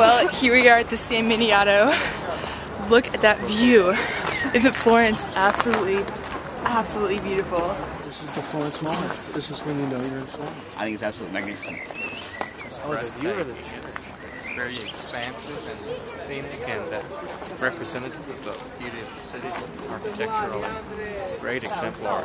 Well, here we are at the San Miniato. Look at that view. Isn't Florence absolutely, absolutely beautiful? This is the Florence Mall. This is when you know you're in Florence. I think it's absolutely magnificent. Oh, the view of the It's, it's very expansive and scenic and uh, representative of the beauty of the city, architectural, great exemplar.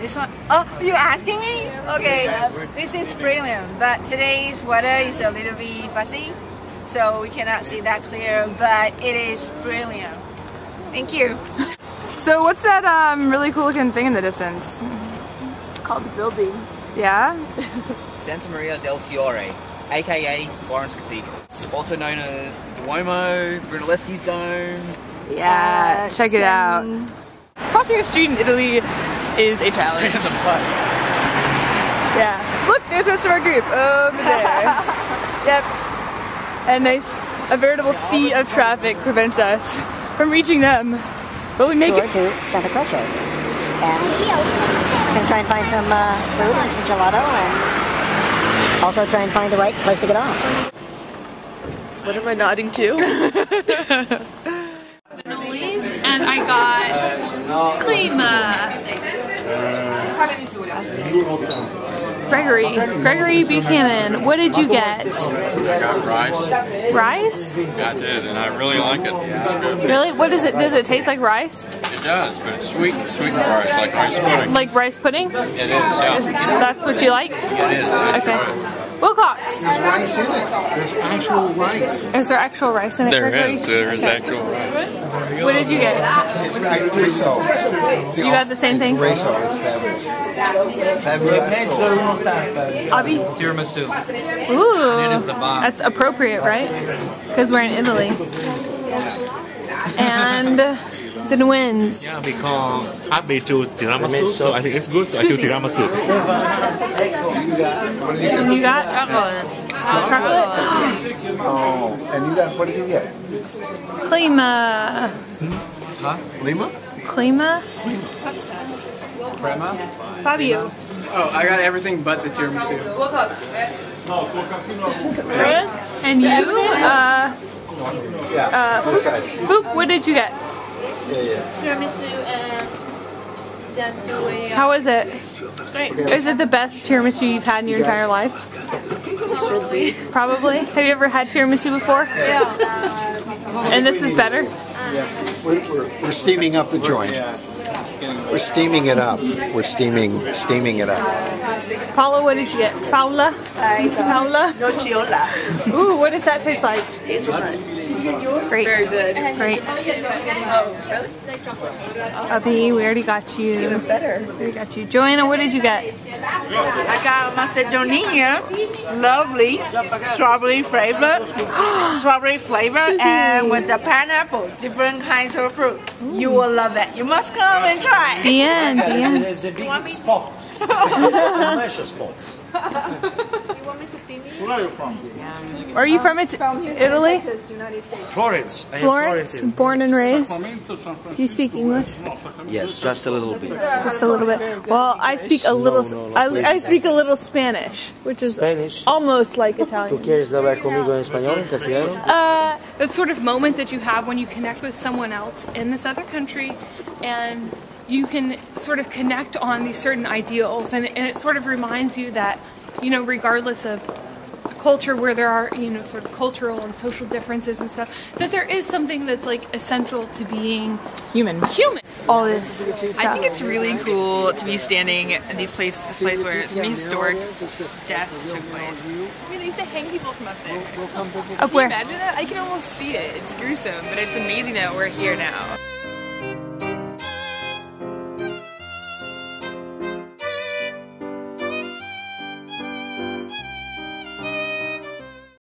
This one, oh, you asking me? Okay, this is brilliant, but today's weather is a little bit fuzzy, so we cannot see that clear, but it is brilliant. Thank you. So what's that um, really cool looking thing in the distance? It's called the building. Yeah? Santa Maria del Fiore, aka Florence Cathedral. It's also known as the Duomo, Brunelleschi's Dome. Yeah, check it out. Crossing a street in Italy is a challenge. Yeah. Look, there's most of our group over there. yep. And nice, a veritable sea of traffic prevents us from reaching them. But we make tour it. to Santa Croce. And gonna try and find some uh, food and some gelato and also try and find the right place to get off. What am I nodding to? and I got Klima. Gregory, Gregory Buchanan, what did you get? I got rice. Rice? I did, and I really like it. It's good. Really? What does it? Does it taste like rice? It does, but it's sweet, sweet rice, like rice pudding. Like rice pudding? It is, yeah. That's what you like? It is. Okay. it. Wilcox, There's rice in it. There's actual rice. is there actual rice in it? There Gregory? is. There is Okay. actual rice. What did you get? Riso. It's You got the same thing? Riso is fabulous. Fabulous. Abby? Tiramisu. Ooh. It is the bomb. That's appropriate, right? Because we're in Italy. And the twins. Yeah, because I made you tiramisu, so I think it's good. So I do tiramisu. You get? And you got chocolate. Chocolate? Oh, and you got, what did you get? Klima. Lima? Klima? Crema? Fabio. Oh, I got everything but the tiramisu. Chris? And you? Uh, Yeah. This guy's. Boop, what did you get? Yeah, yeah. Tiramisu and Zandui. How was it? Is it the best tiramisu you've had in your entire life? Should be. Probably. Have you ever had tiramisu before? Yeah. And this is better? We're, we're, we're steaming up the joint. We're steaming it up. We're steaming steaming it up. Paula, what did you get? Paula? Uh, Paula? Nocciola. Ooh, what does that taste like? Hazelnut. Great. Very good. Great. Oh, Abby, we already got you. Even better. We already got you. Joanna, what did you get? I got Macedonia, lovely strawberry flavor, strawberry flavor, and with the pineapple, different kinds of fruit. You will love it. You must come and try. The end, the end. There's a big spot. Commercial spot. Where are you from? where are It's Italy? Florence. I am Florence? Florentine. Born and raised? Do you speak English? Yes, just a little bit. Just a little bit. Well, I speak a little. No, no, I. I speak a little Spanish, which is Spanish. almost like ¿Tú Italian. quieres hablar conmigo en español, en castellano? Uh, that sort of moment that you have when you connect with someone else in this other country and you can sort of connect on these certain ideals and, and it sort of reminds you that you know regardless of culture where there are you know sort of cultural and social differences and stuff that there is something that's like essential to being human human all this I think it's really cool to be standing in these place, this place where so many historic deaths took place. I mean, they used to hang people from up there. Up Can where? you imagine that? I can almost see it. It's gruesome, but it's amazing that we're here now.